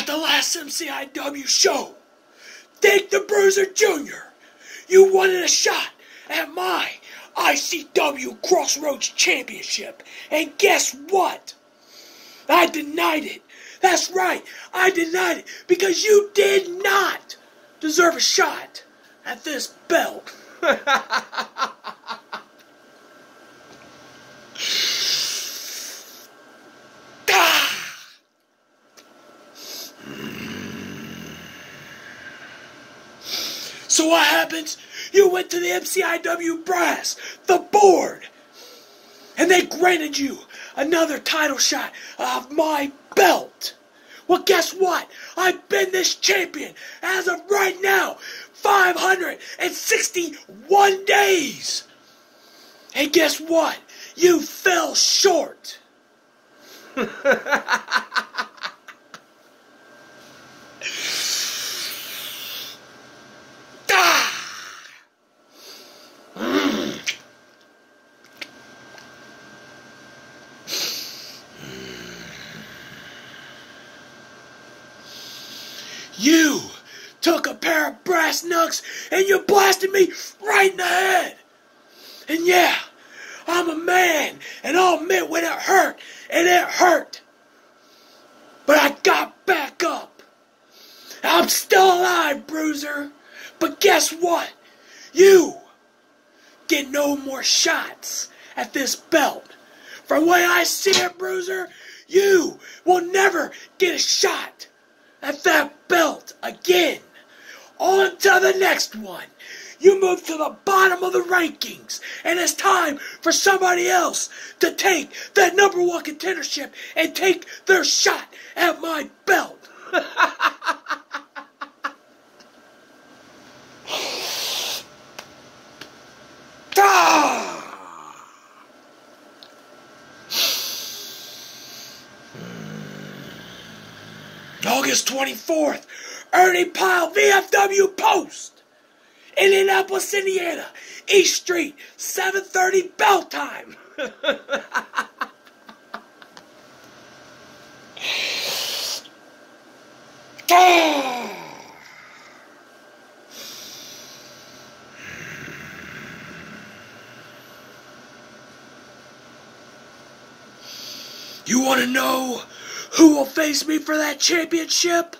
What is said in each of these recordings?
at the last MCIW show. Thank the Bruiser Jr. You wanted a shot at my ICW Crossroads Championship. And guess what? I denied it. That's right. I denied it because you did not deserve a shot at this belt. So what happens? You went to the MCIW brass, the board, and they granted you another title shot of my belt. Well, guess what? I've been this champion as of right now 561 days. And guess what? You fell short. You took a pair of brass knucks and you blasted me right in the head. And yeah, I'm a man, and I'll admit when it hurt, and it hurt. But I got back up. I'm still alive, Bruiser. But guess what? You get no more shots at this belt. From the way I see it, Bruiser, you will never get a shot at that belt again. On to the next one. You move to the bottom of the rankings, and it's time for somebody else to take that number one contendership and take their shot at my belt. August 24th, Ernie Pyle VFW Post. Indianapolis, Indiana, East Street, 7:30 bell time. You want to know who will face me for that championship?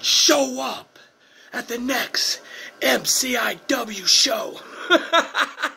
Show up at the next MCIW show.